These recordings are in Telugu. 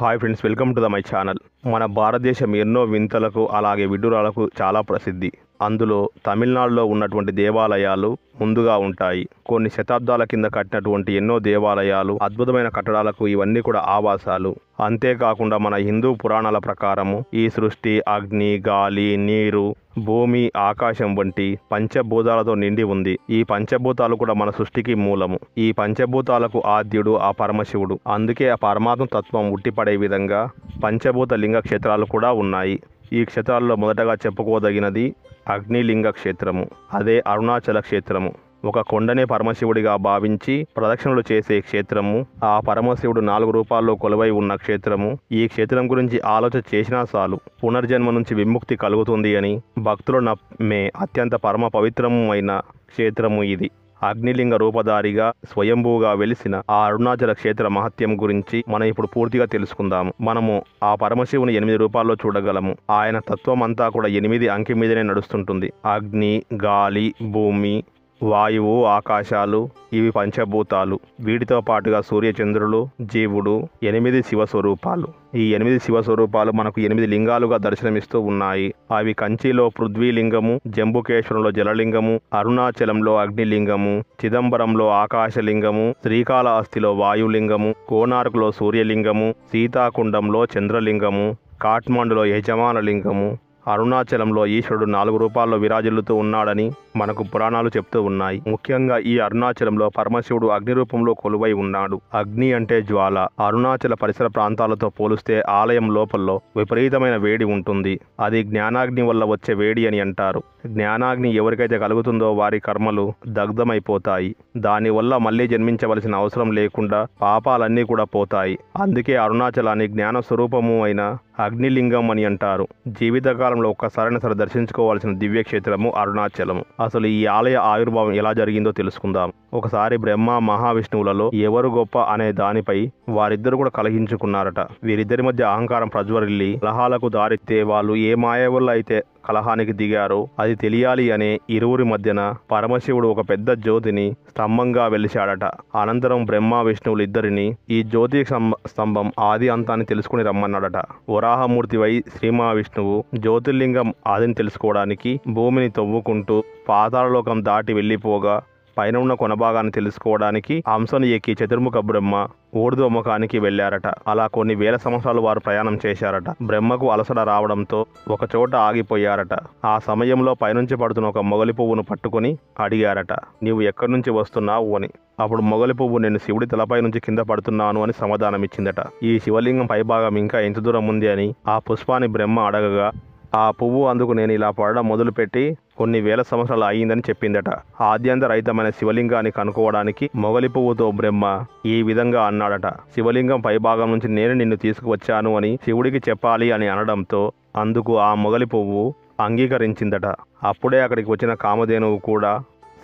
Hi friends welcome to the my channel మన భారతదేశం ఎన్నో వింతలకు అలాగే విడ్డూరాలకు చాలా ప్రసిద్ధి. అందులో తమిళనాడులో ఉన్నటువంటి దేవాలయాలు ముందుగా ఉంటాయి. కొన్ని శతాబ్దాల కింద కట్టినటువంటి ఎన్నో దేవాలయాలు అద్భుతమైన కట్టడాలకు ఇవన్నీ కూడా ఆవాసాలు. అంతేకాకుండా మన హిందూ పురాణాల ప్రకారము ఈ సృష్టి అగ్ని గాలి నీరు భూమి ఆకాశం వంటి పంచభూతాలతో నిండి ఉంది. ఈ పంచభూతాలు కూడా మన సృష్టికి మూలము. ఈ పంచభూతాలకు ఆద్యుడు ఆ పరమశివుడు. అందుకే ఆ పరమాత్మ తత్వం ఉట్టిపడే విధంగా పంచభూత లింగ క్షేత్రాలు కూడా ఉన్నాయి. ఈ క్షేత్రాల్లో మొదటగా చెప్పుకోదగినది అగ్నిలింగ క్షేత్రము. అదే అరుణాచల క్షేత్రము. ఒక కొండనే పరమశివుడిగా భావించి ప్రదక్షిణలు చేసే క్షేత్రము. ఆ పరమశివుడు నాలుగు రూపాల్లో కొలువై ఉన్న క్షేత్రము. ఈ క్షేత్రం గురించి ఆలోచన చేసినా చాలు. పునర్జన్మ నుంచి విముక్తి కలుగుతుంది అని భక్తులు నమ్మే అత్యంత పరమ పవిత్రము అయిన క్షేత్రము ఇది. అగ్నిలింగ రూపధారిగా స్వయంభూగా వెలిసిన ఆ అరుణాచల క్షేత్ర మహత్యం గురించి మనం ఇప్పుడు పూర్తిగా తెలుసుకుందాము. మనము ఆ పరమశివుని ఎనిమిది రూపాల్లో చూడగలము. ఆయన తత్వం అంతా కూడా ఎనిమిది అంకె మీదనే నడుస్తుంటుంది. అగ్ని గాలి భూమి వాయువు ఆకాశాలు ఇవి పంచభూతాలు. వీటితో పాటుగా సూర్యచంద్రులు జీవుడు ఎనిమిది శివ స్వరూపాలు. ఈ ఎనిమిది శివ స్వరూపాలు మనకు ఎనిమిది లింగాలుగా దర్శనమిస్తూ ఉన్నాయి. అవి కంచిలో పృథ్వీలింగము జంబుకేశ్వరంలో జలలింగము అరుణాచలంలో అగ్నిలింగము చిదంబరంలో ఆకాశలింగము శ్రీకాళహస్తిలో వాయులింగము కోనార్కులో సూర్యలింగము సీతాకుండంలో చంద్రలింగము కాఠ్మండులో యజమాన లింగము అరుణాచలంలో ఈశ్వరుడు నాలుగు రూపాల్లో విరాజిల్లుతూ ఉన్నాడని మనకు పురాణాలు చెప్తూ ఉన్నాయి. ముఖ్యంగా ఈ అరుణాచలంలో పరమశివుడు అగ్ని రూపంలో కొలువై ఉన్నాడు. అగ్ని అంటే జ్వాల. అరుణాచల పరిసర ప్రాంతాలతో పోలిస్తే ఆలయం లోపల్లో విపరీతమైన వేడి ఉంటుంది. అది జ్ఞానాగ్ని వల్ల వచ్చే వేడి అని అంటారు. జ్ఞానాగ్ని ఎవరికైతే కలుగుతుందో వారి కర్మలు దగ్ధమైపోతాయి. దానివల్ల మళ్ళీ జన్మించవలసిన అవసరం లేకుండా పాపాలన్నీ కూడా పోతాయి. అందుకే అరుణాచలాన్ని జ్ఞాన స్వరూపము అయిన అగ్నిలింగం అని అంటారు. జీవితకాలంలో ఒక్కసారైనా సరే దర్శించుకోవాల్సిన దివ్యక్షేత్రము అరుణాచలము. అసలు ఈ ఆలయ ఆవిర్భావం ఎలా జరిగిందో తెలుసుకుందాం. ఒకసారి బ్రహ్మ మహావిష్ణువులలో ఎవరు గొప్ప అనే దానిపై వారిద్దరు కూడా కలిగించుకున్నారట వీరిద్దరి మధ్య అహంకారం ప్రజ్వరిల్లి కలహాలకు దారితే వాళ్ళు ఏ మాయ వల్ల అయితే కలహానికి దిగారో అది తెలియాలి అనే ఇరువురి మధ్యన పరమశివుడు ఒక పెద్ద జ్యోతిని స్తంభంగా వెలిశాడట. అనంతరం బ్రహ్మ విష్ణువులు ఇద్దరిని ఈ జ్యోతి స్తంభం ఆది అంతాన్ని తెలుసుకుని రమ్మన్నాడట. వరాహమూర్తివై శ్రీ మహావిష్ణువు జ్యోతిర్లింగం ఆదిని తెలుసుకోవడానికి భూమిని తవ్వుకుంటూ పాతాళలోకం దాటి వెళ్ళిపోగా పైన ఉన్న కొనభాగాన్ని తెలుసుకోవడానికి హంసను ఎక్కి చతుర్ముఖ బ్రహ్మ ఊర్ధ్వముఖానికి వెళ్ళారట అలా కొన్ని వేల సంవత్సరాలు వారు ప్రయాణం చేశారట. బ్రహ్మకు అలసట రావడంతో ఒక చోట ఆగిపోయారట. ఆ సమయంలో పైనుంచి పడుతున్న ఒక మొగలి పువ్వును పట్టుకుని అడిగారట నీవు ఎక్కడి నుంచి వస్తున్నావు? అని. అప్పుడు మొగలి పువ్వు నేను శివుడి తలపై నుంచి కింద పడుతున్నాను అని సమాధానం ఇచ్చిందట ఈ శివలింగం పైభాగం ఇంకా ఎంత దూరం ఉంది అని ఆ పుష్పాన్ని బ్రహ్మ అడగగా ఆ పువ్వు అందుకు నేను ఇలా పడడం మొదలుపెట్టి కొన్ని వేల సంవత్సరాలు అయ్యిందని చెప్పిందట. ఆద్యంత రహితమైన శివలింగాన్ని కనుక్కోవడానికి మొగలి పువ్వుతో బ్రహ్మ ఈ విధంగా అన్నాడట. శివలింగం పైభాగం నుంచి నేను నిన్ను తీసుకువచ్చాను అని శివుడికి చెప్పాలి అని అనడంతో అందుకు ఆ మొగలి పువ్వు అంగీకరించిందట. అప్పుడే అక్కడికి వచ్చిన కామధేనువు కూడా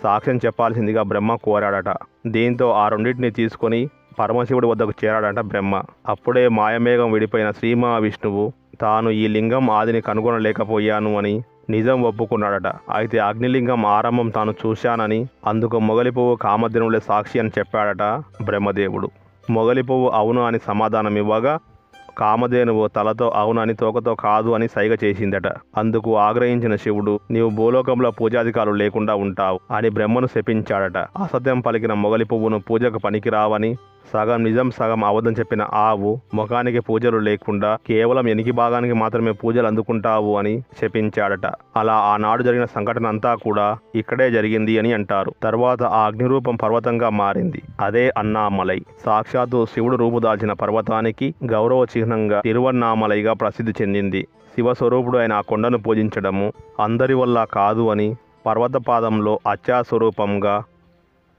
సాక్ష్యం చెప్పాల్సిందిగా బ్రహ్మ కోరాడట. దీంతో ఆ రెండింటిని తీసుకొని పరమశివుడి వద్దకు చేరాడట బ్రహ్మ. అప్పుడే మాయమేఘం విడిపోయిన శ్రీ మహావిష్ణువు తాను ఈ లింగం ఆదిని కనుగొనలేకపోయాను అని నిజం ఒప్పుకున్నాడట. అయితే అగ్నిలింగం ఆరంభం తాను చూశానని అందుకు మొగలిపువ్వు కామధ్యనులే సాక్షి అని చెప్పాడట బ్రహ్మదేవుడు. మొగలిపువ్వు అవును అని సమాధానం ఇవ్వగా కామధేనువు తలతో అవునని తోకతో కాదు అని సైగ చేసిందట. అందుకు ఆగ్రహించిన శివుడు నీవు భూలోకంలో పూజాధికారులు లేకుండా ఉంటావు అని బ్రహ్మను శపించాడట. అసత్యం పలికిన మొగలి పువ్వును పూజకు పనికిరావని సగం నిజం సగం అబద్ధం చెప్పిన ఆవు ముఖానికి పూజలు లేకుండా కేవలం ఎనికి భాగానికి మాత్రమే పూజలు అందుకుంటావు అని శపించాడట అలా ఆనాడు జరిగిన సంఘటన అంతా కూడా ఇక్కడే జరిగింది అని అంటారు. తర్వాత ఆ అగ్నిరూపం పర్వతంగా మారింది. అదే అన్నామలై. సాక్షాత్తు శివుడు రూపుదాల్చిన పర్వతానికి గౌరవ చిహ్నంగా తిరువన్నామలైగా ప్రసిద్ధి చెందింది. శివస్వరూపుడు అయిన ఆ కొండను పూజించడము అందరి వల్ల కాదు అని పర్వతపాదంలో అత్యాస్వరూపంగా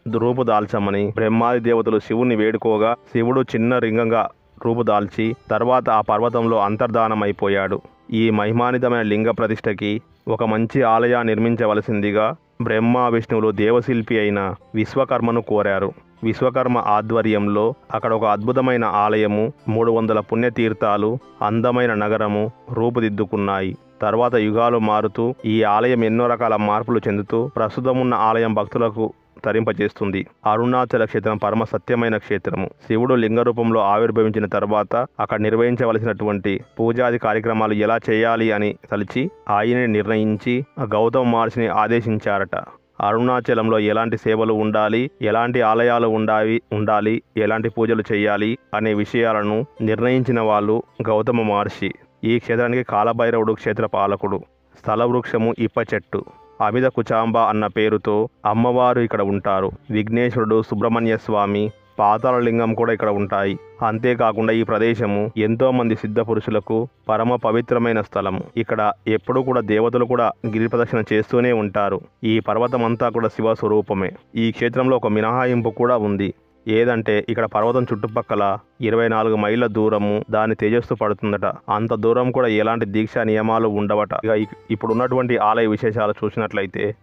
రూపుదాల్చమని బ్రహ్మాది దేవతలు శివుని వేడుకోగా శివుడు చిన్న లింగంగా రూపుదాల్చి తర్వాత ఆ పర్వతంలో అంతర్ధానమైపోయాడు. ఈ మహిమానితమైన లింగ ప్రతిష్టకి ఒక మంచి ఆలయా నిర్మించవలసిందిగా బ్రహ్మ విష్ణువులు దేవశిల్పి అయిన విశ్వకర్మను కోరారు. విశ్వకర్మ ఆధ్వర్యంలో అక్కడ ఒక అద్భుతమైన ఆలయము మూడు వందల పుణ్యతీర్థాలు అందమైన నగరము రూపుదిద్దుకున్నాయి. తర్వాత యుగాలు మారుతూ ఈ ఆలయం ఎన్నో రకాల మార్పులు చెందుతూ ప్రస్తుతం ఉన్న ఆలయం భక్తులకు తరింపజేస్తుంది. అరుణాచల క్షేత్రం పరమ సత్యమైన క్షేత్రము. శివుడు లింగ రూపంలో ఆవిర్భవించిన తర్వాత అక్కడ నిర్వహించవలసినటువంటి పూజాది కార్యక్రమాలు ఎలా చేయాలి అని తలిచి ఆయనని నిర్ణయించి ఆ గౌతమ మహర్షిని ఆదేశించారట. అరుణాచలంలో ఎలాంటి సేవలు ఉండాలి ఎలాంటి ఆలయాలు ఉండాలి ఉండాలి ఎలాంటి పూజలు చేయాలి అనే విషయాలను నిర్ణయించిన వాళ్ళు గౌతమ మహర్షి. ఈ క్షేత్రానికి కాలభైరవుడు క్షేత్ర పాలకుడు. స్థలవృక్షము ఇప్ప చెట్టు అమిత కుచాంబ అన్న పేరుతో అమ్మవారు ఇక్కడ ఉంటారు. విఘ్నేశ్వరుడు సుబ్రహ్మణ్య స్వామి పాతాళలింగం కూడా ఇక్కడ ఉంటాయి. అంతేకాకుండా ఈ ప్రదేశము ఎంతో మంది సిద్ధ పురుషులకు పరమ పవిత్రమైన స్థలము. ఇక్కడ ఎప్పుడూ కూడా దేవతలు కూడా గిరి ప్రదక్షిణ చేస్తూనే ఉంటారు. ఈ పర్వతం అంతా కూడా శివ స్వరూపమే. ఈ క్షేత్రంలో ఒక మినహాయింపు కూడా ఉంది. ఏదంటే ఇక్కడ పర్వతం చుట్టుపక్కల ఇరవై నాలుగు మైళ్ళ దూరము దాని తేజస్సు పడుతుందట. అంత దూరం కూడా ఎలాంటి దీక్షా నియమాలు ఉండవట. ఇక ఇప్పుడున్నటువంటి ఆలయ విశేషాలు చూసినట్లయితే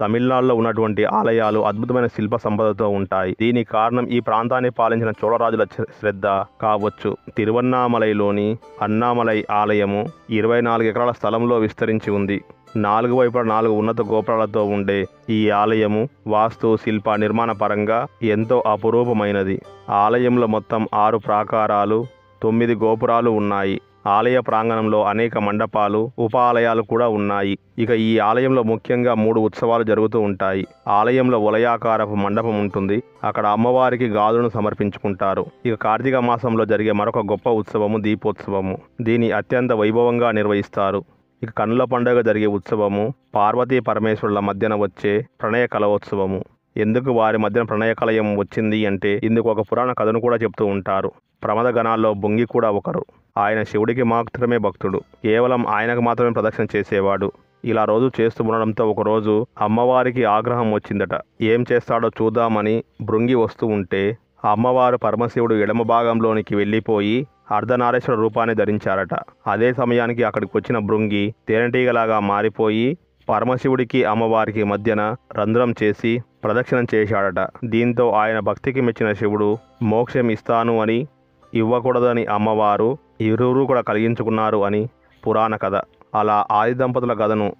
తమిళనాడులో ఉన్నటువంటి ఆలయాలు అద్భుతమైన శిల్ప సంపదతో ఉంటాయి. దీని కారణం ఈ ప్రాంతాన్ని పాలించిన చోళరాజుల శ్రద్ధ కావచ్చు. తిరువన్నామలైలోని అన్నామలై ఆలయము ఇరవై నాలుగు ఎకరాల స్థలంలో విస్తరించి ఉంది. నాలుగు వైపుల నాలుగు ఉన్నత గోపురాలతో ఉండే ఈ ఆలయము వాస్తు శిల్ప నిర్మాణ పరంగా ఎంతో అపురూపమైనది. ఆలయంలో మొత్తం ఆరు ప్రాకారాలు తొమ్మిది గోపురాలు ఉన్నాయి. ఆలయ ప్రాంగణంలో అనేక మండపాలు ఉప ఆలయాలు కూడా ఉన్నాయి. ఇక ఈ ఆలయంలో ముఖ్యంగా మూడు ఉత్సవాలు జరుగుతూ ఉంటాయి. ఆలయంలో వలయాకారపు మండపం ఉంటుంది. అక్కడ అమ్మవారికి గాజులను సమర్పించుకుంటారు. ఇక కార్తీక మాసంలో జరిగే మరొక గొప్ప ఉత్సవము దీపోత్సవము. దీని అత్యంత వైభవంగా నిర్వహిస్తారు. ఇక కన్నుల పండుగ జరిగే ఉత్సవము పార్వతీ పరమేశ్వరుల మధ్యన వచ్చే ప్రణయ కలవోత్సవము ఎందుకు వారి మధ్యన ప్రణయ కలయం వచ్చింది అంటే ఇందుకు ఒక పురాణ కథను కూడా చెప్తూ ఉంటారు. ప్రమద గణాల్లో బొంగి కూడా ఒకరు. ఆయన శివుడికి మాత్రమే భక్తుడు. కేవలం ఆయనకు మాత్రమే ప్రదక్షిణ చేసేవాడు. ఇలా రోజు చేస్తూ ఉండడంతో ఒకరోజు అమ్మవారికి ఆగ్రహం వచ్చిందట. ఏం చేస్తాడో చూద్దామని బృంగి వస్తూ ఉంటే అమ్మవారు పరమశివుడు ఎడమ భాగంలోనికి వెళ్ళిపోయి అర్ధనారేశ్వర రూపాన్ని ధరించారట. అదే సమయానికి అక్కడికి వచ్చిన భృంగి తేనెటీగలాగా మారిపోయి పరమశివుడికి అమ్మవారికి మధ్యన రంధ్రం చేసి ప్రదక్షిణం చేశాడట. దీంతో ఆయన భక్తికి మెచ్చిన శివుడు మోక్షం ఇస్తాను అని ఇవ్వకూడదని అమ్మవారు ఇరువురు కూడా కలిగించుకున్నారు అని పురాణ కథ. అలా ఆది దంపతుల కథను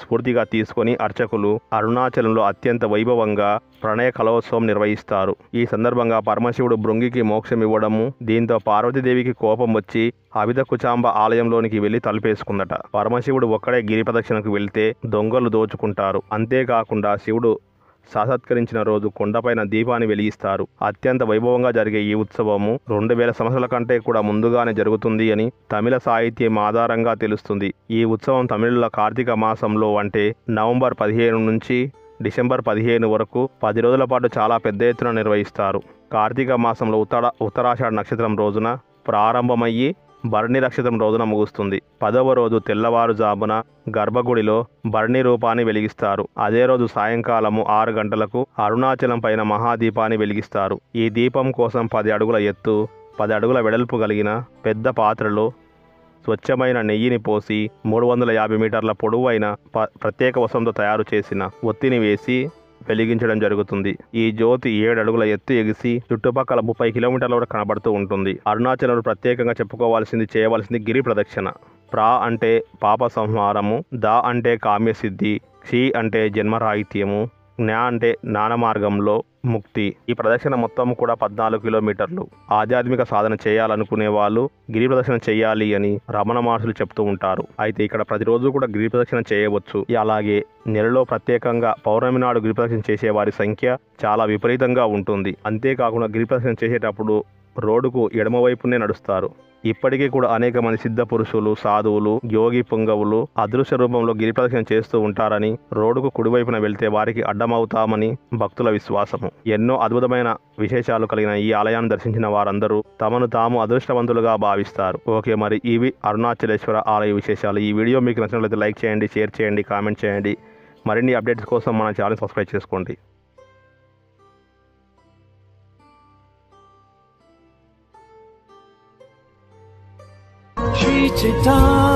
స్ఫూర్తిగా తీసుకొని అర్చకులు అరుణాచలంలో అత్యంత వైభవంగా ప్రణయ కలోత్సవం నిర్వహిస్తారు. ఈ సందర్భంగా పరమశివుడు బృంగికి మోక్షం ఇవ్వడము దీంతో పార్వతీదేవికి కోపం వచ్చి అవిధ కుచాంబ ఆలయంలోనికి వెళ్ళి తలపేసుకుందట. పరమశివుడు ఒక్కడే గిరి ప్రదక్షిణకు వెళ్తే దొంగలు దోచుకుంటారు. అంతేకాకుండా శివుడు సాసత్కరించిన రోజు కొండపైన దీపాన్ని వెలిగిస్తారు. అత్యంత వైభవంగా జరిగే ఈ ఉత్సవము రెండు వేల సంవత్సరాల కంటే కూడా ముందుగానే జరుగుతుంది అని తమిళ సాహిత్యం ఆధారంగా తెలుస్తుంది. ఈ ఉత్సవం తమిళుల కార్తీక మాసంలో అంటే నవంబర్ పదిహేను నుంచి డిసెంబర్ పదిహేను వరకు పది రోజుల పాటు చాలా పెద్ద ఎత్తున నిర్వహిస్తారు. కార్తీక మాసంలో ఉత్తర ఉత్తరాషాఢ నక్షత్రం రోజున ప్రారంభమయ్యి భరణి నక్షత్రం రోజున ముగుస్తుంది. పదవ రోజు తెల్లవారుజామున గర్భగుడిలో భరణి రూపాన్ని వెలిగిస్తారు. అదే రోజు సాయంకాలము ఆరు గంటలకు అరుణాచలం పైన మహాదీపాన్ని వెలిగిస్తారు. ఈ దీపం కోసం పది అడుగుల ఎత్తు పది అడుగుల వెడల్పు కలిగిన పెద్ద పాత్రలో స్వచ్ఛమైన నెయ్యిని పోసి మూడు వందల యాభై మీటర్ల పొడవైన ప ప్రత్యేక వసంతో తయారు చేసిన ఒత్తిని వేసి వెలిగించడం జరుగుతుంది. ఈ జ్యోతి ఏడు అడుగుల ఎత్తు ఎగిసి చుట్టుపక్కల ముప్పై కిలోమీటర్ల వరకు కనబడుతూ ఉంటుంది. అరుణాచలంలో ప్రత్యేకంగా చెప్పుకోవాల్సింది చేయవలసింది గిరి ప్రదక్షిణ. ప్రా అంటే పాప సంహారము దా అంటే కామ్యసిద్ధి క్షి అంటే జన్మరాహిత్యము జ్ఞా అంటే జ్ఞాన మార్గంలో ముక్తి. ఈ ప్రదక్షిణ మొత్తం కూడా పద్నాలుగు కిలోమీటర్లు. ఆధ్యాత్మిక సాధన చేయాలనుకునే వాళ్ళు గిరి ప్రదక్షిణ చేయాలి అని రమణ మహర్షులు చెప్తూ ఉంటారు. అయితే ఇక్కడ ప్రతిరోజు కూడా గిరి ప్రదక్షిణ చేయవచ్చు. అలాగే నెలలో ప్రత్యేకంగా పౌర్ణమి నాడు గిరి ప్రదక్షిణ చేసే వారి సంఖ్య చాలా విపరీతంగా ఉంటుంది. అంతేకాకుండా గిరి ప్రదక్షిణ చేసేటప్పుడు రోడ్డుకు ఎడమవైపునే నడుస్తారు. ఇప్పటికీ కూడా అనేక మంది సిద్ధ పురుషులు సాధువులు యోగి పుంగవులు అదృశ్య రూపంలో గిరి ప్రదక్షిణ చేస్తూ ఉంటారని రోడ్డుకు కుడివైపున వెళ్తే వారికి అడ్డమవుతామని భక్తుల విశ్వాసము. ఎన్నో అద్భుతమైన విశేషాలు కలిగిన ఈ ఆలయాన్ని దర్శించిన వారందరూ తమను తాము అదృష్టవంతులుగా భావిస్తారు. ఓకే మరి ఇవి అరుణాచలేశ్వర ఆలయ విశేషాలు. ఈ వీడియో మీకు నచ్చినట్లయితే లైక్ చేయండి షేర్ చేయండి కామెంట్ చేయండి. మరిన్ని అప్డేట్స్ కోసం మన ఛానల్ సబ్స్క్రైబ్ చేసుకోండి. 解答